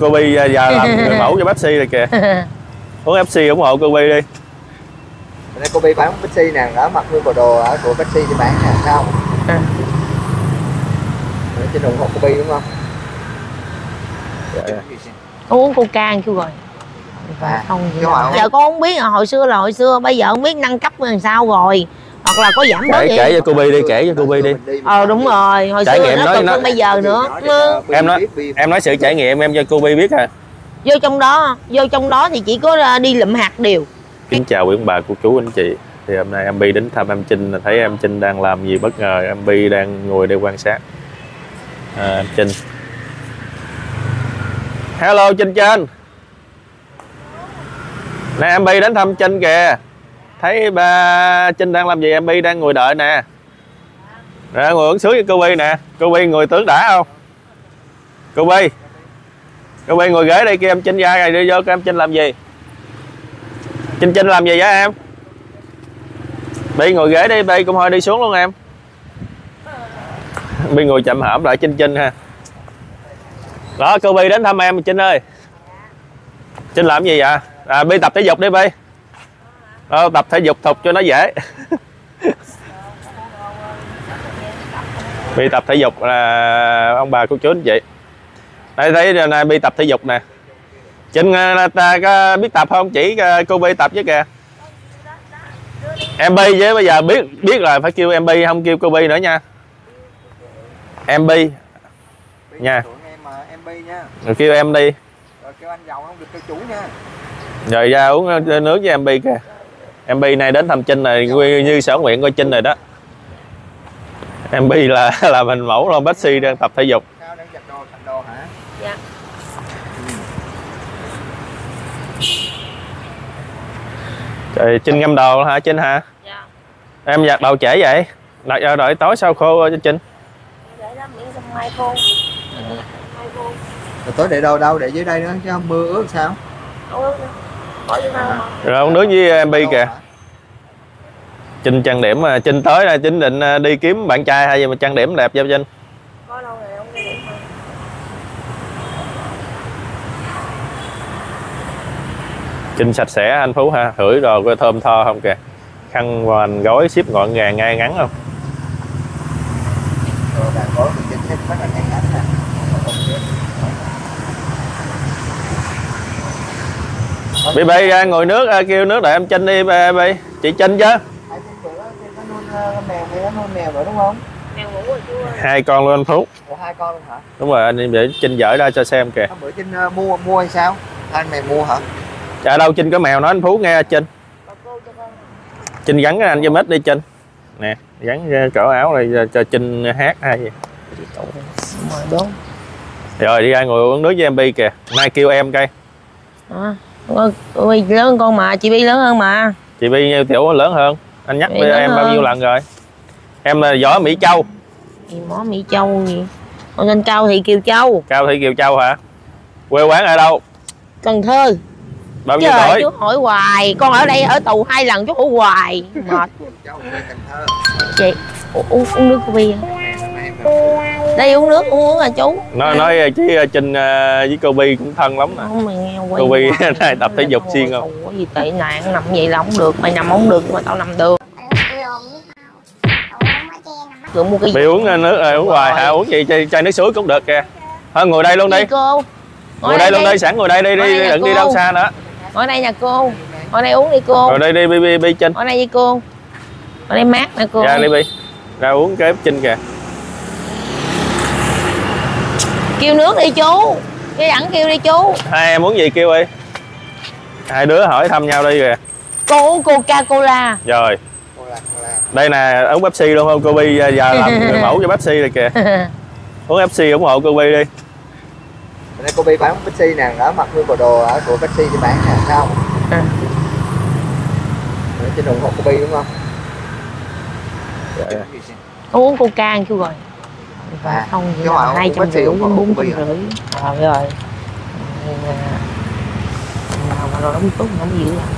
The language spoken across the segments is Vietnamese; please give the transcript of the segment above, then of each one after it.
cô Bi giờ làm người mẫu cho Pepsi rồi kìa uống Pepsi ủng hộ cô Bi đi Đây cô Bi bán Pepsi nè, đó mặc nguyên bộ đồ ở của Pepsi thì bán nè, sao? À. Để trên ủng hộ cô Bi đúng không? Dạ. uống coca kêu rồi À, không giờ con không biết là hồi xưa là hồi xưa bây giờ không biết nâng cấp làm sao rồi hoặc là có giảm bớt kể gì kể cho cô Bi đi kể cho cô Bi đi. Ờ đúng rồi hồi Trải xưa nghiệm nó nói- hơn bây giờ nữa. Em nói- em nói sự trải nghiệm em cho cô Bi biết à. Vô trong đó vô trong đó thì chỉ có ờ, đi lụm hạt điều kính chào quý ông bà cô chú anh chị. Thì hôm nay em Bi đến thăm em Trinh là thấy em Trinh đang làm gì bất ngờ. Em Bi đang ngồi đây quan sát. À, em Trinh. Hello Trinh Trinh. Nè em Bi đến thăm Trinh kìa thấy ba Trinh đang làm gì? Em Bi đang ngồi đợi nè. Nè ngồi uống sướng với cô Bi nè. Cô Bi ngồi tướng đã không? Cô Bi. Cô Bi ngồi ghế đây kia em Trinh ra rồi đi vô em Trinh làm gì? Trinh Trinh làm gì vậy em? Bi ngồi ghế đi Bi cũng hơi đi xuống luôn em. Bi ngồi chậm hởm lại Trinh Trinh ha. Đó cô Bi đến thăm em Trinh ơi. Trinh làm gì vậy? À, Bi tập thể dục đi Bi. Đó, tập thể dục thục cho nó dễ. Bi tập thể dục là ông bà cô chú anh chị. Đây thấy này Bi tập thể dục nè. Trinh ờ, ta có biết tập không? Chỉ ờ, cô Bi tập chứ kìa. Em Bi chứ bây giờ biết biết là phải kêu em Bi không kêu cô Bi nữa nha. Em Bi. Nha. Rồi kêu em đi. Rồi kêu anh giàu không? Được kêu chủ nha. rồi ra uống ờ, nước với em Bi kìa em Bi này đến thăm Trinh này như, như sở nguyện coi Trinh rồi đó. Em Bi là là mình mẫu lon Bexi đang tập thể dục. Sao đang giặt đồ thành đồ hả? Dạ. Trời, Trinh ngâm đồ hả Trinh hả? Dạ. Em giặt đồ trễ vậy? Đợi, ờ, đợi tối sau khô cho Trinh để đó miễn xong mai khô. Mai khô. Rồi tối để đâu đâu? Để dưới đây nữa chứ không mưa ướt sao? không ướt nữa rồi uống nước với em Bi kìa? Trinh trang điểm mà Trinh tới là Trinh định ờ, đi kiếm bạn trai hay gì mà trang điểm đẹp cho Trinh? Trinh sạch sẽ anh Phú ha? Hửi rồi coi thơm tho không kìa. Khăn hoành gói ship gọn gàng ngay ngắn không? Rồi bạn có mình chính thích bắt anh ngay ngắn nè. Bi Bi ra ngồi nước ờ, kêu nước đợi em Trinh đi Bi Bi chị Trinh chứ Ai tin bữa đó nó nuôi ờ, ngồi nước à, kêu nước đợi em chinh đi mèo bay chị chinh chứ. Hai con luôn anh Phú Ủa hai con luôn hả? đúng rồi anh em để chinh dở ra cho xem kìa. Bữa chinh mua mua hay sao? Anh mày mua hả? Chả đâu chinh có mèo nói anh Phú nghe chinh. Chinh gắn cái anh cho mít đi chinh. Nè gắn cỡ áo này cho- chinh hát hay gì rồi đi ra ngồi uống nước với em Bi kìa. Nay kêu em cây à, ôi lớn hơn con mà chị Bi lớn hơn mà. Chị Bi nhiêu tiểu lớn hơn. Anh nhắc với em bao hơn. nhiêu lần rồi? Em là võ Mỹ Châu. Gì Mỹ Châu gì con tên Cao Thị Kiều Châu. Cao Thị Kiều Châu hả? Quê quán ở đâu? Cần Thơ. Bao nhiêu tuổi? chú hỏi hoài. Con ở đây ở tù hai lần chú hỏi hoài. Mệt. Cháu ở Cần Thơ. chị uống, uống nước của Bi à? Đây uống nước uống uống à chú. Nói nói chứ Trinh ờ, với cô Bi cũng thân lắm nè quay cô Bi này tập thể dục xuyên không? Ủa gì tệ nạn nằm vậy là không được. Mày nằm không được mà tao nằm được. Rồi mua cái uống ờ, nước ờ, uống hoài. Hả uống gì? Chai, chai nước suối cũng được kìa. Thôi ngồi đây luôn đi. Cô. Ngồi đây luôn đi. sẵn ngồi đây đi đi đừng đi đâu xa nữa. Ngồi đây nè cô. Ngồi đây uống đi cô. Ngồi đây đi Bi Bi Bi Trinh. Ngồi đây với cô. Ngồi đây mát nè cô. Ra đi Bi. Ra uống cái Trinh kìa kêu nước đi chú. Cái ẵn kêu đi chú. Hai em muốn gì kêu đi. Hai đứa hỏi thăm nhau đi kìa. Cô uống coca cola rồi. Đây nè uống Pepsi luôn không? Cô Bi giờ làm người mẫu cho Pepsi rồi kìa. Uống Pepsi ủng hộ cô Bi đi. Đây cô Bi bán Pepsi nè, đó mặc nguyên bộ đồ ở của Pepsi thì bán nè, sao? À. Để trên ủng hộ cô Bi đúng không? Dạ. uống coca kêu rồi À, không cái họ hai trăm rưỡi đến bốn trăm à? rưỡi. rồi rồi. Nào mà nó đóng tốt không dữ lắm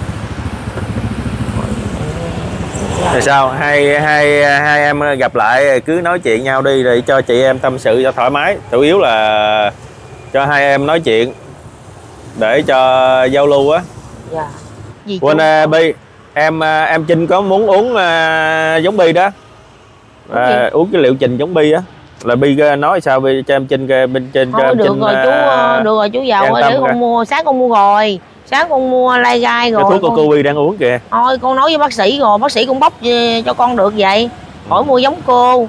Rồi sao? Hai hai hai em gặp lại cứ nói chuyện nhau đi để cho chị em tâm sự cho thoải mái. Chủ yếu là cho hai em nói chuyện để cho giao lưu á. Dạ. Quên uh, bi em à, em trinh có muốn uống à, giống bi đó. À, uống cái liệu trình giống bi á là bi à, nói sao? Bi cho em cái bên trên cho thôi em được trinh rồi à, chú ờ, được rồi chú giàu ơi tâm để con mua sáng con mua rồi. Sáng con mua lai gai cái rồi thuốc của con... cô bi đang uống kìa. Thôi con nói với bác sĩ rồi bác sĩ cũng bóc eh, cho con được vậy. Khỏi mua giống cô.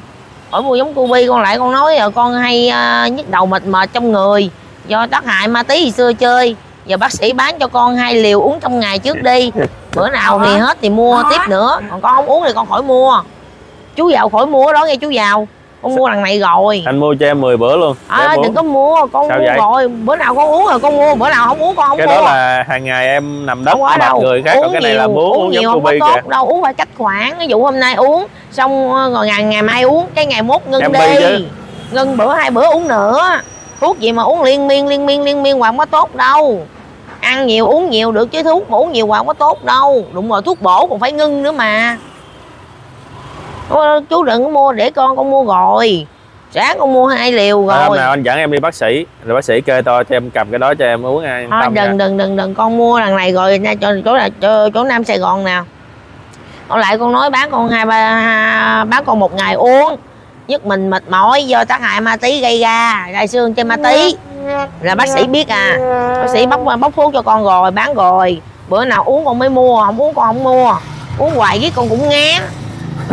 Khỏi mua giống cô bi con lại con nói rồi con hay à, nhức đầu mệt mệt trong người. Do tác hại ma tí hồi xưa chơi. Giờ bác sĩ bán cho con hai liều uống trong ngày trước đi. Bữa nào thì hết thì mua tiếp nữa. Còn con không uống thì con khỏi mua. Chú giàu khỏi mua đó nghe chú giàu con mua lần này rồi. Anh mua cho em 10 bữa luôn. À, đừng uống. có mua con Sao mua vậy? rồi. Bữa nào con uống rồi con mua bữa nào không uống con không cái mua. đó là hàng ngày em nằm đất mặt đâu. người khác còn cái này là muốn uống nhiều không có tốt kìa. đâu uống phải cách khoản ví dụ hôm nay uống xong ờ, rồi ngày ngày mai uống cái ngày mốt ngưng Em đi. Chứ. ngưng bữa hai bữa uống nữa. Thuốc gì mà uống liên miên liên miên liên miên hoài không có tốt đâu. Ăn nhiều uống nhiều được chứ thuốc mà uống nhiều hoài không có tốt đâu. Đúng rồi thuốc bổ còn phải ngưng nữa mà Ôi, chú đừng có mua để con con mua rồi. Sáng con mua hai liều À, hôm rồi. nào anh dẫn em đi bác sĩ. Rồi bác sĩ kê to cho em cầm cái đó cho em uống thôi tâm đừng đừng đừng đừng con mua lần này rồi nha cho chỗ là chỗ, chỗ nam sài gòn nào còn lại con nói bán con hai ba bán con một ngày uống. Nhất mình mệt mỏi do tác hại ma tí gây ra gai xương trên ma tí. Là bác sĩ biết à. Bác sĩ bóc bóc thuốc cho con rồi bán rồi. Bữa nào uống con mới mua không uống con không mua. Uống hoài với con cũng ngán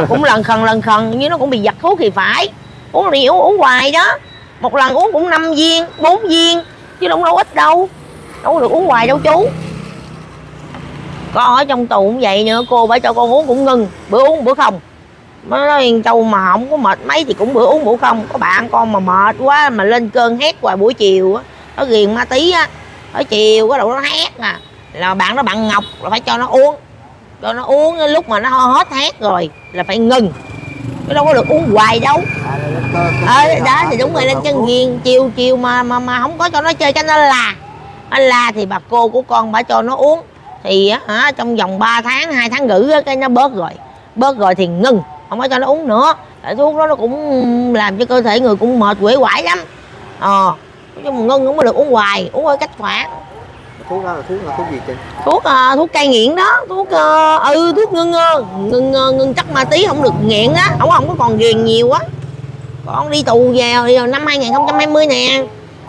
cũng lần khần lần khần như nó cũng bị giật thuốc thì phải. Uống thì uống, uống hoài đó. Một lần uống cũng 5 viên 4 viên chứ đâu đâu ít đâu. Đâu có được uống hoài đâu chú. Có ở trong tù cũng vậy nữa cô phải cho con uống cũng ngừng bữa uống bữa không. Nó nói châu mà không có mệt mấy thì cũng bữa uống bữa không. Có bạn con mà mệt quá mà lên cơn hét hoài buổi chiều á. Nó ghiền ma tí á. Ở chiều cái đầu nó hét à. Là bạn nó bạn ngọc là phải cho nó uống cho nó uống lúc mà nó hết hét rồi là phải ngừng. Chứ đâu có được uống hoài đâu. À, ờ hét đó thì đúng rồi lên chân ghiền chiều chiều mà mà mà không có cho nó chơi. Cho nó là nó la thì bà cô của con bà cho nó uống. Thì á, hả trong vòng 3 tháng hai tháng rưỡi á, cái nó bớt rồi. Bớt rồi thì ngừng không có cho nó uống nữa. Tại thuốc đó nó cũng làm cho cơ thể người cũng mệt quể quải lắm. Ờ nhưng mà ngưng không có được uống hoài uống ở cách khoản thuốc đó là thuốc là thuốc gì chị? Thuốc à, thuốc cai nghiện đó thuốc à, ừ thuốc ngưng ờ, ngưng ngưng chắc ma tí không được nghiện á không không có còn ghiền nhiều á con đi tù về rồi năm 2020 nè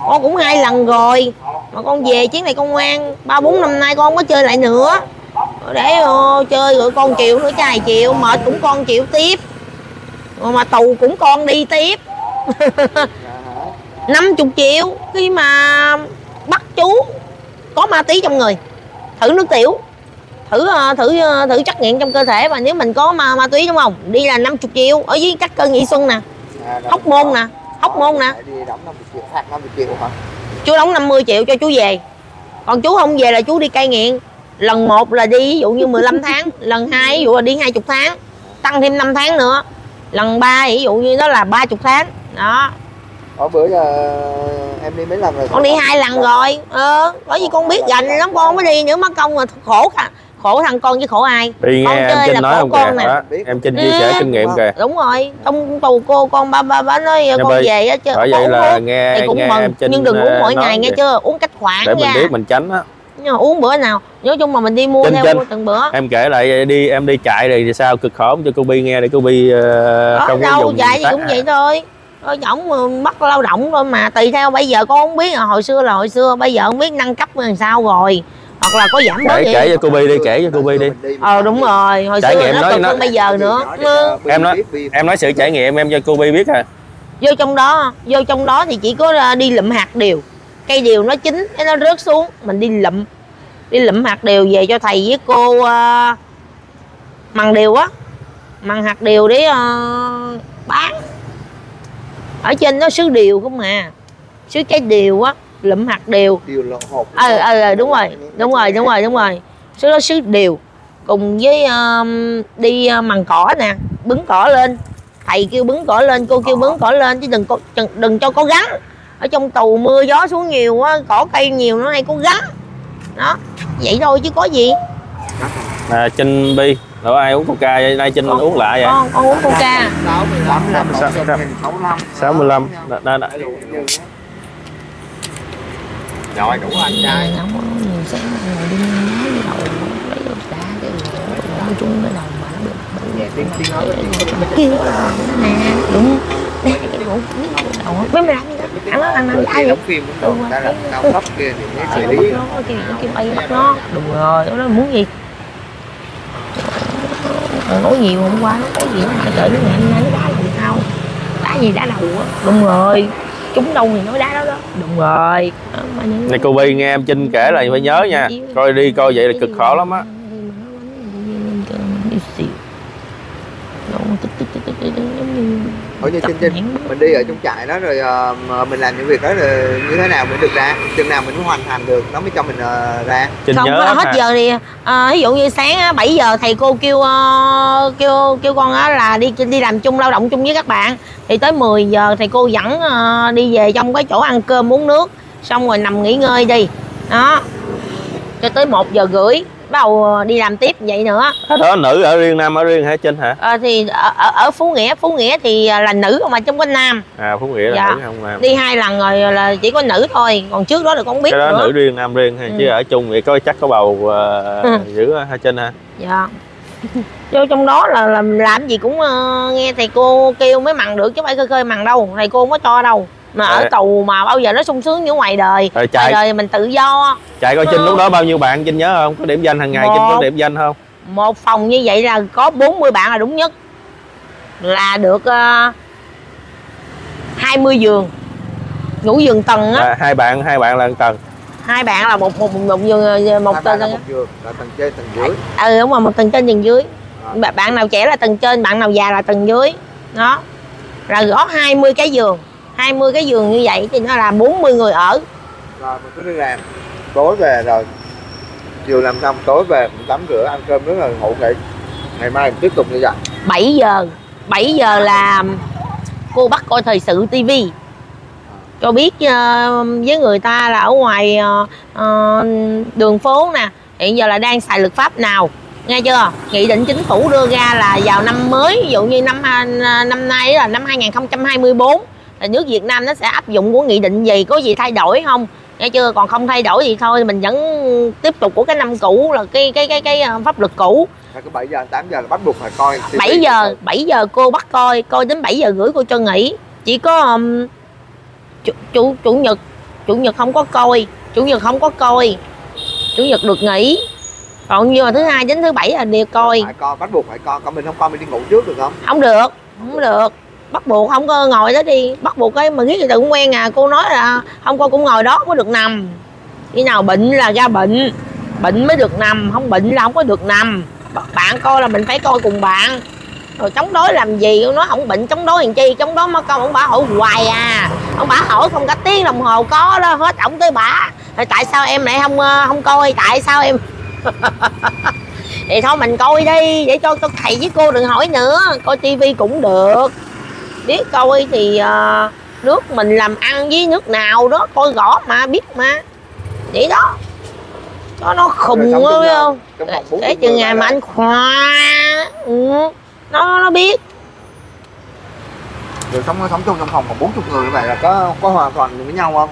con cũng hai lần rồi mà con về chuyến này con ngoan ba bốn năm nay con không có chơi lại nữa. Để ờ, chơi rồi con chịu nữa trai chịu mệt cũng con chịu tiếp. Rồi mà tù cũng con đi tiếp. 50 triệu khi mà bắt chú có ma tí trong người. Thử nước tiểu. Thử ờ, thử ờ, thử chất nghiện trong cơ thể mà nếu mình có ma ma túy đúng không? Đi là 50 triệu. Ở dưới các cơn nhị xuân nè. À, hóc môn nè hóc môn nè. phải đi đóng 50 triệu phạt 50 triệu hả? Chú đóng 50 triệu cho chú về. Còn chú không về là chú đi cai nghiện. Lần một là đi ví dụ như 15 tháng. Lần hai ví dụ là đi 20 tháng. Tăng thêm 5 tháng nữa. Lần ba ví dụ như đó là 30 tháng. Đó. Ở bữa giờ em đi mấy lần rồi? Con đi hai lần rồi. Ờ bởi vì con biết gành lắm con có đi nữa mất công mà khổ cả khổ thằng con với khổ ai. Đi Con nghe em chơi là nói khổ con nè. em trinh chia sẻ Ừ. kinh nghiệm kìa. Đúng rồi trong tù cô con ba ba ba nói con bởi- về á chứ bởi con vậy uống là thuốc nghe thì cũng nghe mừng em trinh nhưng đừng uống mỗi nói ngày nghe chưa uống cách khoản để mình ra biết mình tránh á. Nhưng mà uống bữa nào nói chung mà mình đi mua Trinh, theo Trinh. từng bữa. em kể lại đi em đi chạy rồi thì sao cực khổ cho cô bi nghe để cô bi uh, có không có đâu dùng chạy gì cũng vậy thôi Thôi ổng bắt lao động thôi mà tùy theo bây giờ con không biết. Là hồi xưa là hồi xưa bây giờ không biết nâng cấp làm sao rồi hoặc là có giảm bớt kể kể cho cô bi đi kể cho cô bi đi. Ờ đúng rồi hồi Trải xưa nghiệm nó cực nó- bây giờ nữa. Ừ. Em nói- em nói sự trải nghiệm em cho cô bi biết à vô trong đó vô trong đó thì chỉ có à, đi lụm hạt điều. Cây điều nó chín cái nó rớt xuống mình đi lụm. Đi lụm hạt điều về cho thầy với cô uh, mằng điều á. Mằng hạt điều để ờ, bán ở trên nó sứ điều không mà sứ cái điều á lụm hạt điều. Điều lộ hộp ờ ờ ờ, đúng rồi đúng rồi đúng rồi đúng rồi. Sứ đó sứ điều. Cùng với um, đi uh, mằng cỏ nè bứng cỏ lên. Thầy kêu bứng cỏ lên cô kêu bứng cỏ lên chứ đừng có đừng, đừng cho có gắn. Ở trong tù mưa gió xuống nhiều á cỏ cây nhiều nó hay có gắn. Đó vậy thôi chứ có gì. À, trinh bi đâu ai uống coca vậy? Nay trinh uống lại vậy? Con con uống coca. 65 là một Sao- chục sao- nghìn 65 65 đó, đó, đó. rồi đủ anh trai. Nhiều sáng ngồi đi nói đầu lấy được đá cái nói chung cái đầu mà nó bị Dạ, tiếng tiếng nói kia nè. Đúng. Nè cái bộ cái đầu mấy mày làm ăn nó ăn nó ai vậy đóng phim được cấp kia thì mới xử lý. nó, cái cái kim bay bắt nó. Đúng rồi nó muốn gì Nói nhiều hôm qua nó có gì mà đợi nó ngày hôm nay nó đá làm sao? Đá gì đá đầu á đúng rồi. Chúng đâu thì nói đá đó đó. Đúng rồi. Mà những này cô Bi nghe em Trinh kể là phải nhớ nha. Coi đi coi vậy là cực khổ lắm á Ủa như trên trên mình đi ở trong trại đó rồi ờ, mình làm những việc đó rồi như thế nào mình được ra? Chừng nào mình mới hoàn thành được nó mới cho mình ờ, ra? Trinh không nhớ có hết ha. giờ thì à, ví dụ như sáng á, 7 giờ thầy cô kêu ờ, kêu kêu con á là đi đi làm chung lao động chung với các bạn. Thì tới 10 giờ thầy cô dẫn ờ, đi về trong cái chỗ ăn cơm uống nước xong rồi nằm nghỉ ngơi đi. Đó. Cho tới 1 giờ rưỡi bắt đầu ờ, đi làm tiếp vậy nữa. Ở đó nữ ở riêng nam ở riêng hả Trinh hả? Ờ, thì ở, ở, ở phú nghĩa. Phú nghĩa thì ờ, là nữ không mà trong có nam. À Phú Nghĩa là Dạ. nữ không nam. Đi hai lần rồi là chỉ có nữ thôi. Còn trước đó là con không biết cái đó nữa. nữ riêng nam riêng hay chứ Ừ. ở chung vậy có chắc có bầu uh, Ừ. dữ ha Trinh ha dạ. Vô trong đó là làm làm gì cũng ờ, nghe thầy cô kêu mới mặn được chứ phải khơi khơi mặn đâu. Thầy cô không có cho đâu mà ở Dạ. tù mà bao giờ nó sung sướng như ngoài đời. Rồi ngoài chạy đời mình tự do. Chạy coi Trinh Ờ. lúc đó bao nhiêu bạn Trinh nhớ không? Có điểm danh hàng ngày Trinh có Một. điểm danh không? Một phòng như vậy là có 40 bạn là đúng nhất. Là được uh, 20 giường. Ngủ giường tầng á. À, hai bạn hai bạn là một tầng. Hai bạn là một một một giường một Hai tầng. một giường là tầng trên tầng dưới. Ừ đúng rồi một tầng trên tầng dưới. À. Bạn- bạn nào trẻ là tầng trên bạn nào già là tầng dưới. Đó. Là có 20 cái giường 20 cái giường như vậy thì nó là 40 người ở. Rồi mình cứ đi làm. Tối về rồi. Chiều làm xong tối về mình tắm rửa ăn cơm nước rồi ngủ nghỉ. Ngày mai mình tiếp tục như vậy. 7 giờ. 7 giờ là cô bắt coi thời sự tivi cho biết ờ, với người ta là ở ngoài ờ, ờ, đường phố nè. Hiện giờ là đang xài lực pháp nào? Nghe chưa? Nghị định chính phủ đưa ra là vào năm mới ví dụ như năm năm nay là năm 2024 là nước Việt Nam nó sẽ áp dụng của nghị định gì có gì thay đổi không? Nghe chưa? Còn không thay đổi thì thôi mình vẫn tiếp tục của cái năm cũ là cái cái cái cái ờ, pháp luật cũ. Rồi cứ 7 giờ 8 giờ là bắt buộc phải coi TV. 7 giờ 7 giờ cô bắt coi coi đến 7 giờ rưỡi cô cho nghỉ. Chỉ có um, chủ, chủ chủ nhật chủ nhật không có coi chủ nhật không có coi chủ nhật được nghỉ. Còn như mà thứ hai đến thứ bảy là đều coi. Phải coi bắt buộc phải coi. Còn mình không coi mình đi ngủ trước được không? Không được không được bắt buộc không có ngồi đó đi. Bắt buộc cái mà biết người ta cũng quen à. Cô nói là không coi cũng ngồi đó, không có được nằm. Khi nào, bệnh là ra bệnh. Bệnh mới được nằm, không bệnh là không có được nằm. Bạn coi là mình phải coi cùng bạn. Rồi chống đối làm gì? Nó không bệnh chống đối làm chi? Chống đối mà con ông bà hỏi hoài à. Ông bà hỏi không cả tiếng đồng hồ có đó, hết ổng tới bà. Rồi tại sao em lại không ờ, không coi? Tại sao em? Thì thôi mình coi đi. Để cho tôi thầy với cô đừng hỏi nữa. Coi tivi cũng được biết coi thì ờ, nước mình làm ăn với nước nào đó coi rõ mà biết mà. Vậy đó. Cho nó khùng sống biết không? Để chục chừng ngày mà anh khoa ừ, nó nó biết. Rồi sống sống chung trong phòng còn 40 người như vậy là có có hoàn toàn với nhau không?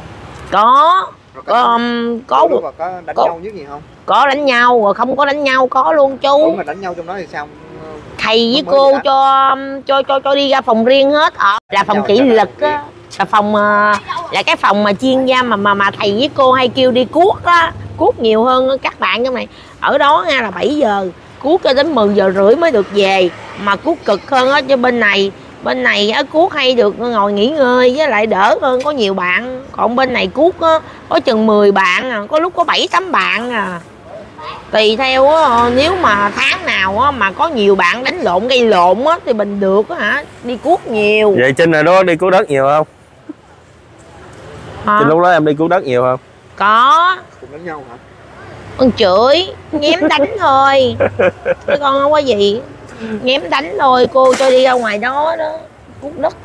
Có. Rồi có um, có có có, có đánh có- nhau nhất gì không? có đánh nhau rồi không có đánh nhau có luôn chú. Mà đánh nhau trong đó thì sao thầy với cô cho cho cho cho đi ra phòng riêng hết. Ở là phòng kỷ rồi. á. Là phòng ờ, là cái phòng mà chuyên gia mà mà mà thầy với cô hay kêu đi cuốc á. Cuốc nhiều hơn các bạn trong này ở đó nha là 7 giờ. Cuốc cho đến 10 giờ rưỡi mới được về. Mà cuốc cực hơn á cho bên này bên này á cuốc hay được ngồi nghỉ ngơi với lại đỡ hơn. Có nhiều bạn còn bên này cuốc á có chừng 10 bạn à có lúc có 7 8 bạn à tùy theo á, nếu mà tháng nào á, mà có nhiều bạn đánh lộn gây lộn á thì mình được á hả? Đi cuốc nhiều. Vậy Trinh rồi đó đi cứu đất nhiều không? Hả? Trinh lúc đó em đi cứu đất nhiều không? Có. Cùng đánh nhau hả? Con chửi nhém đánh thôi. Chứ con không có gì. Nhém đánh thôi cô cho đi ra ngoài đó đó. Cuốc đất.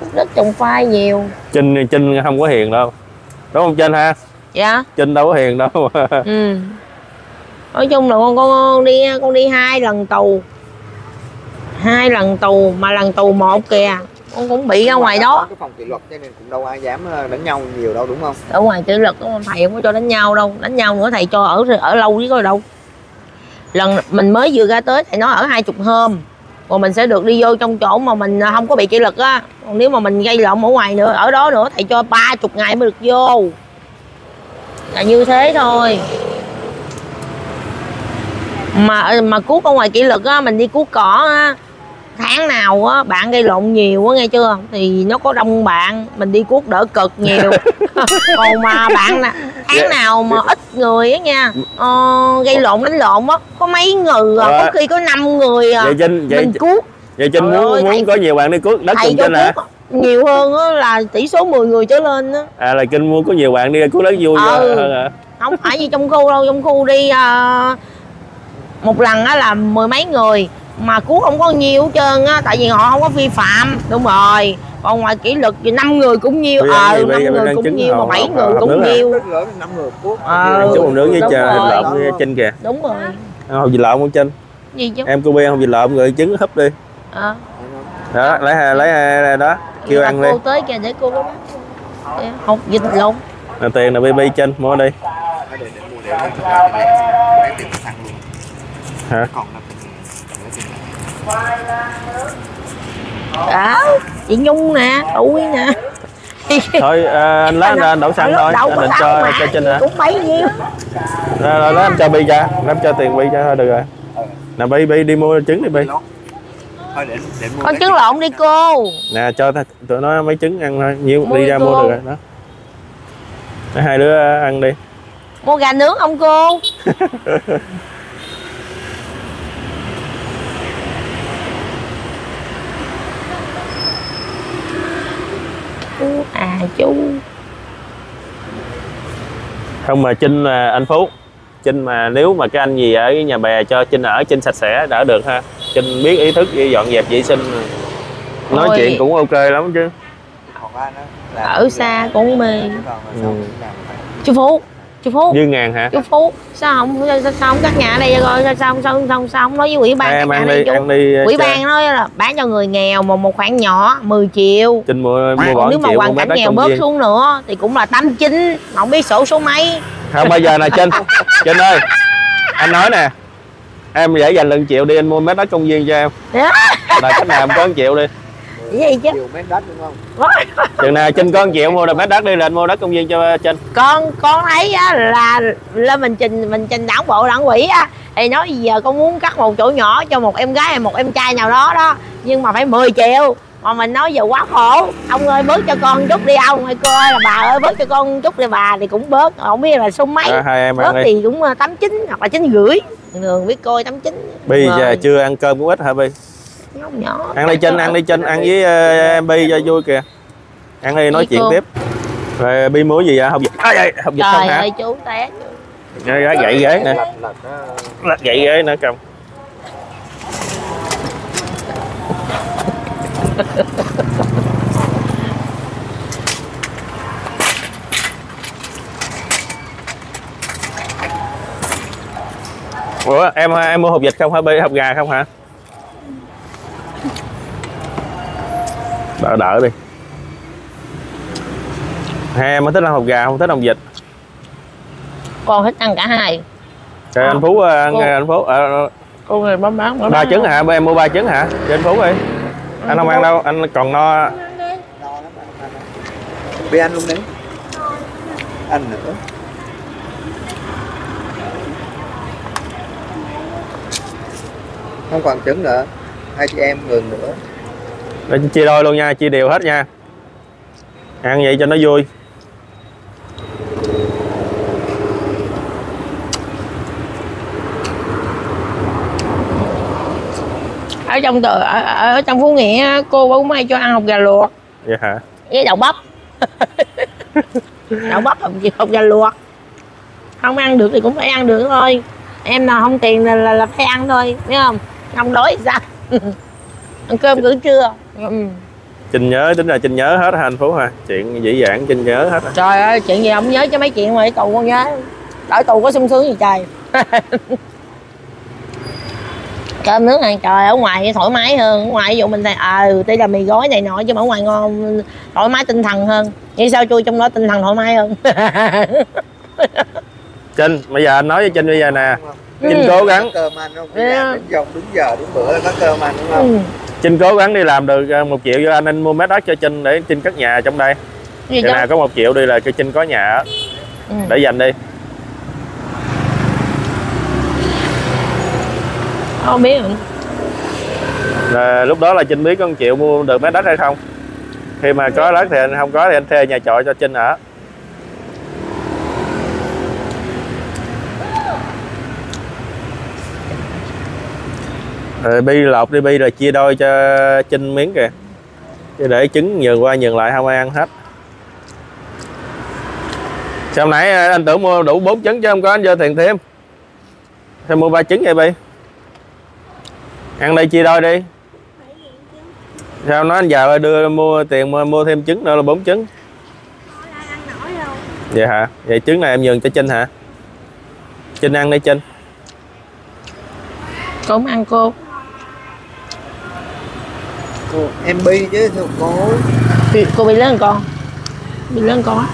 Cuốc đất trồng khoai nhiều. Trinh Trinh không có hiền đâu. Đúng không Trinh ha? Dạ. Trinh đâu có hiền đâu. Ừ nói chung là con con đi con đi hai lần tù. Hai lần tù mà lần tù một kìa. Con cũng bị ra ngoài đó. cái phòng kỷ luật cho nên cũng đâu ai dám ờ, đánh nhau nhiều đâu đúng không? Ở ngoài kỷ luật đó, thầy không có cho đánh nhau đâu. Đánh nhau nữa thầy cho ở ở lâu với coi đâu. Lần mình mới vừa ra tới thầy nói ở hai chục hôm. Rồi mình sẽ được đi vô trong chỗ mà mình không có bị kỷ luật á. Còn nếu mà mình gây lộn ở ngoài nữa ở đó nữa thầy cho ba chục ngày mới được vô. Là như thế thôi mà mà cuốc ở ngoài kỷ luật á mình đi cuốc cỏ á tháng nào á bạn gây lộn nhiều á nghe chưa? Thì nó có đông bạn mình đi cuốc đỡ cực nhiều. Còn mà bạn nè tháng Dạ. nào mà ít người á nha ờ, gây lộn đánh lộn á có mấy người à, có Ờ. khi có 5 người à vậy Trinh vậy, mình cuốc. vậy Trinh muốn ơi, muốn thầy- có nhiều bạn đi cuốc đất cùng Trinh hả nhiều hơn á là tỷ số 10 người trở lên á. À là Trinh muốn có nhiều bạn đi cuốc đất vui Ừ. hơn hả không phải gì trong khu đâu trong khu đi à, một lần á là mười mấy người mà cuốc không có nhiều hết trơn á tại vì họ không có vi phạm đúng rồi còn ngoài kỷ luật thì năm người cũng nhiều ờ năm người cũng nhiều mà bảy người cũng lớn năm người cuốc Ờ, chú nướng với chờ thịt lợn với Trinh kìa đúng rồi không vịt lợn không Trinh gì chứ em cô bê không vịt lợn rồi trứng hấp đi Ờ. đó lấy hai lấy hai đó kêu ăn đi cô tới kìa để cô có bán hột vịt lộn là tiền là baby Trinh mua đi tiền xăng luôn hả? Đó chị nhung nè tụi nè. Thôi à, anh lấy anh đậu xăng thôi. Anh định cho cho Trinh hả? cũng bấy nhiêu. Rồi rồi lấy em cho bi cho lấy cho tiền bi cho thôi được rồi. Nè bi bi đi mua trứng đi bi. Thôi để để mua con trứng lộn đi cô. Nè cho tụi nó mấy trứng ăn thôi. Nhiêu Mua đi đi ra cô. mua được rồi đó. Để hai đứa ăn đi. Mua gà nướng không cô à chú. Không mà Trinh là anh Phú. Trinh mà nếu mà cái anh gì ở nhà bè cho Trinh ở Trinh sạch sẽ đã được ha. Trinh biết ý thức dọn dẹp vệ sinh nói Ôi. chuyện cũng ok lắm chứ. Còn ba nó là ở xa cũng mê. Ừ. chú phú chú phú. Như ngàn hả? Chú phú sao không sao, sao, không cắt nhà ở đây coi? Sao sao sao sao, sao không nói với ủy ban em ăn đi ăn đi ủy chơi. ban nói là bán cho người nghèo mà một khoản nhỏ 10 triệu. Trinh mua mua bỏ nếu mà hoàn cảnh nghèo bớt viên. xuống nữa thì cũng là tám chín không biết sổ số mấy. Không bây giờ nè Trinh Trinh ơi anh nói nè em để dành lần triệu đi anh mua mấy đất công viên cho em. Đó. là cách nào em có 1 triệu đi Gì chứ? Nhiều mét đất đúng không? Chừng nào Trinh có 1 triệu mua được mấy đất đi anh mua đất công viên cho Trinh. Con con thấy á, là lên mình trình mình trình đảng bộ đảng quỹ á. Thì nói giờ con muốn cắt một chỗ nhỏ cho một em gái hay một em trai nào đó đó nhưng mà phải 10 triệu. Mà mình nói giờ quá khổ. Ông ơi bớt cho con chút đi ông hay cô ơi là bà ơi bớt cho con chút đi bà thì cũng bớt. Không biết là số mấy. À, hai em bớt thì cũng ờ, tám chín hoặc là chín rưỡi. Thường biết coi tám chín. Bi giờ chưa ăn cơm cũng ít hả Bi nhỏ nhỏ. Ăn đi Trinh ăn đi Trinh ăn với ờ, em Bi cho vui kìa. Ăn đi nói chuyện cô. tiếp. Rồi Bi mua gì vậy? Học dịch à, vậy, học dịch không hả? ơi chú té Rồi, gãy gãy ghế nè. Lật gãy ghế nữa cầm. Ủa em em mua hộp vịt không hả Bi? Hộp gà không hả đỡ đỡ đi. Hai em mới thích ăn hộp gà không? Thích ăn vịt? Con thích ăn cả hai. Rồi anh Phú ờ, ăn Cô. anh Phú ờ, cô này bán bán ba trứng hả? Em mua ba trứng hả? Cho anh Phú đi. Anh không ăn đâu anh còn no. Lắm ăn luôn đấy ăn nữa. Không còn trứng nữa. Hai chị em ngừng nữa Để chia đôi luôn nha chia đều hết nha. Ăn vậy cho nó vui. Ở trong tờ ở, ở trong phú nghĩa cô cũng hay cho ăn hột gà luộc. Vậy hả? Với đậu bắp. Đậu bắp hột, hột gà luộc. Không ăn được thì cũng phải ăn được thôi. Em nào không tiền là, là, là phải ăn thôi biết không? Không đói thì sao ăn cơm cử trưa ừ. Trinh nhớ tính là Trinh nhớ hết hả anh Phú hả chuyện dĩ dãn Trinh nhớ hết hả? trời ơi chuyện gì không nhớ cho mấy chuyện mà ở tù con nhớ đỡ tù có sung sướng gì trời cơm nước ăn trời ở ngoài thoải mái hơn ở ngoài ví dụ mình thấy ờ tuy là mì gói này nọ chứ mà ở ngoài ngon thoải mái tinh thần hơn như sao chui trong đó tinh thần thoải mái hơn Trinh bây giờ anh nói với Trinh bây giờ nè Đúng? Trinh Ừ. cố gắng cơm ăn không? Ừ. làm đến dòng đúng giờ đúng bữa có cơm ăn đúng không? ừ. Trinh cố gắng đi làm được ờ, một triệu cho anh anh mua mét đất cho Trinh để Trinh cất nhà trong đây. Chứ nào có một triệu đi là cho Trinh có nhà. Ừ. để dành đi. Không biết. Là lúc đó là Trinh biết có một triệu mua được mét đất hay không. Khi mà có đất thì anh không có thì anh thuê nhà trọ cho Trinh ở rồi bi lột đi bi rồi chia đôi cho Trinh miếng kìa. Chứ để trứng nhường qua nhường lại không ai ăn hết. Sao nãy ờ, anh tưởng mua đủ 4 trứng chứ không có anh vô tiền thêm. Sao mua ba trứng vậy bi? Ăn đây chia đôi đi. Sao nói anh già ơi đưa mua tiền mua, mua thêm trứng nữa là bốn trứng? Vậy hả? Vậy trứng này em nhường cho trinh hả? Trinh ăn đi trinh. Cũng ăn cô. Cô, em bi chứ thưa cô? Thì cô bị lớn hơn con. Bị lớn hơn con á.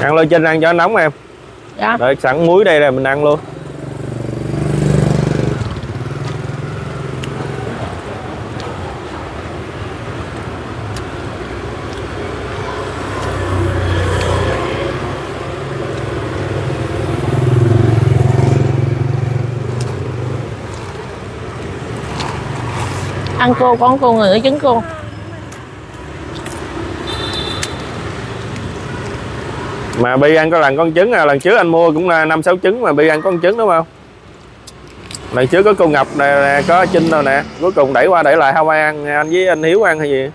Ăn luôn trinh ăn cho nóng em. Dạ. Đợi sẵn muối đây là mình ăn luôn ăn cô con cô người ở trứng cô mà bi ăn có lần con trứng à lần trước anh mua cũng là năm sáu trứng mà bi ăn con trứng đúng không? Lần trước có cô ngọc nè, nè có trinh đâu nè cuối cùng đẩy qua đẩy lại không ai ăn anh với anh hiếu ăn hay gì?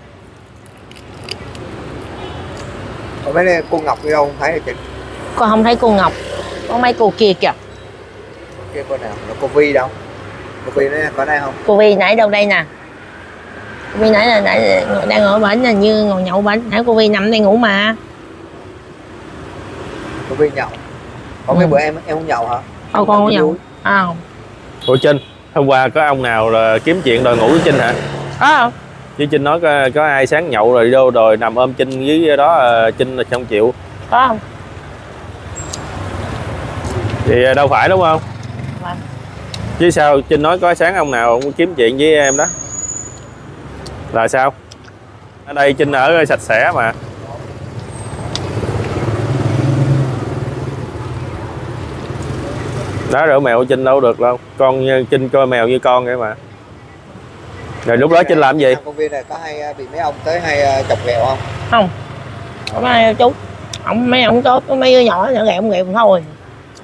Còn mấy đây cô Ngọc đi đâu không thấy chị? Con không thấy cô ngọc có mấy cô kia kìa. Kia cô nào? Là cô Vi đâu? Cô Vi nó có đây không? Cô vi nãy đâu đây nè vi nãy là nãy đang ở bển là như ngồi nhậu bển nãy cô vi nằm đây ngủ mà. Cô Vi nhậu. Có mấy Ừ. bữa em em không nhậu hả? Ô con có nhậu. à không. Ủa trinh hôm qua có ông nào là kiếm chuyện đòi ngủ với trinh hả? À, chứ trinh nói có, có ai sáng nhậu rồi đi đâu rồi nằm ôm trinh dưới đó ờ, trinh là không chịu. Có không? Thì ờ, đâu phải đúng không? Vâng. chứ sao trinh nói có sáng ông nào cũng kiếm chuyện với em đó là sao? Ở đây trinh ở sạch sẽ mà. Đó rửa mèo trinh đâu được đâu. Con như- trinh coi mèo như con vậy mà. Rồi lúc đó trinh làm gì? công viên này có hay à, bị mấy ông tới hay à, chọc ghẹo không? Không. Có mấy đâu chú. Ông mấy ông tốt có mấy đứa nhỏ nó ghẹo ghẹo thôi.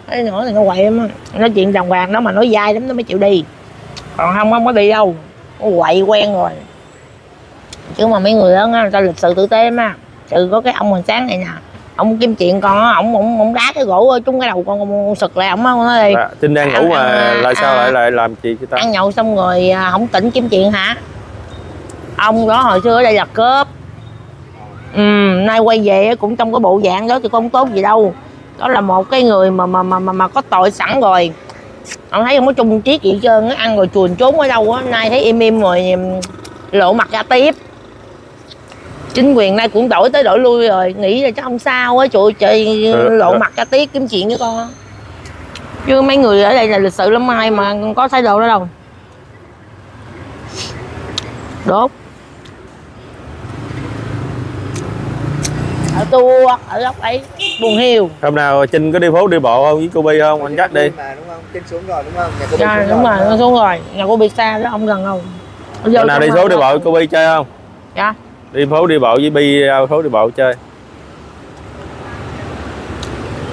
Mấy đứa nhỏ thì nó quậy lắm á. nói chuyện đàng hoàng đó mà nói dai lắm nó mới chịu đi. Còn không không có đi đâu. Nó quậy quen rồi chứ mà mấy người lớn á người ta lịch sự tử tế á trừ có cái ông hồi sáng này nè ông kiếm chuyện con á ông ông ông đá cái gỗ ở trúng cái đầu con con sực lại ông á, ông nói đi. À, trinh đang ngủ mà lại sao à. lại lại làm gì cho ta? ăn nhậu xong rồi à, không tỉnh kiếm chuyện hả? Ông đó hồi xưa ở đây là cướp. Ừ, nay quay về cũng trong cái bộ dạng đó thì không tốt gì đâu. Đó là một cái người mà mà mà mà, mà có tội sẵn rồi. Ông thấy không có chung triết gì trơn á ăn rồi chuồn trốn ở đâu á. Nay thấy im im rồi lộ mặt ra tiếp chính quyền nay cũng đổi tới đổi lui rồi nghĩ là chắc không sao á trời trời Ừ, lộ ừ. mặt ra tiếp kiếm chuyện với con. Chứ mấy người ở đây là lịch sự lắm ai mà có thái độ đó đâu. Đốt. Ở tua ở góc ấy buồn hiu. Hôm nào trinh có đi phố đi bộ không? Với cô bi không? Anh dắt đi. Mà đúng không? Trên xuống rồi đúng không? Nhà cô dạ xuống đúng rồi. nó không? xuống rồi. Nhà cô biệt xa đó không gần đâu Vô hôm nào đi phố đi bộ cô bi chơi không? Dạ đi phố đi bộ với bi ra phố đi bộ chơi.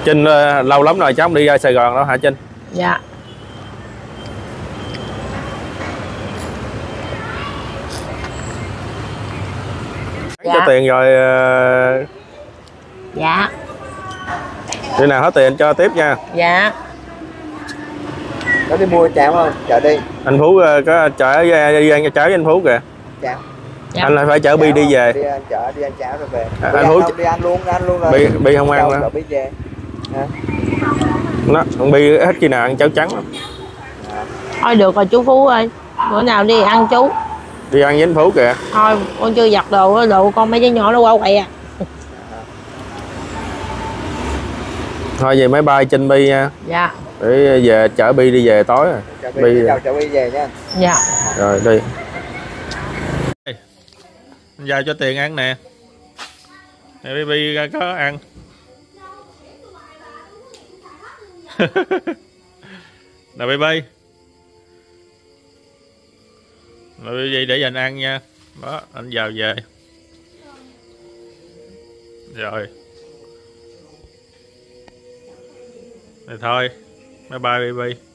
Trinh ờ, lâu lắm rồi cháu không đi ra sài gòn đâu hả trinh? Dạ. Cho tiền rồi ờ, dạ. khi nào hết tiền anh cho tiếp nha. Dạ. Có đi mua cháo không? Chợ đi. Anh phú ờ, có chở đi, đi ăn cháo với anh phú kìa. Cháo Dạ. anh lại phải chở bi đi về. đi ăn chợ đi ăn cháo rồi về. À, anh không, đi ăn luôn đi ăn luôn rồi. Bi bi không ăn nữa. nó con bi hết khi nào ăn cháo trắng lắm. thôi được rồi chú phú ơi. Bữa nào đi ăn chú. Đi ăn với anh phú kìa. Thôi con chưa giặt đồ đồ con mấy đứa nhỏ nó qua quậy à thôi về máy bay trên bi nha. Dạ. Để về chở bi đi về tối rồi. Bi Bi- bi về nha. Dạ. Rồi đi giờ cho tiền ăn nè. Nè baby ra có ăn. Nè baby, nè baby để dành ăn nha. Đó anh vào về. Rồi. Rồi thôi. Bye bye baby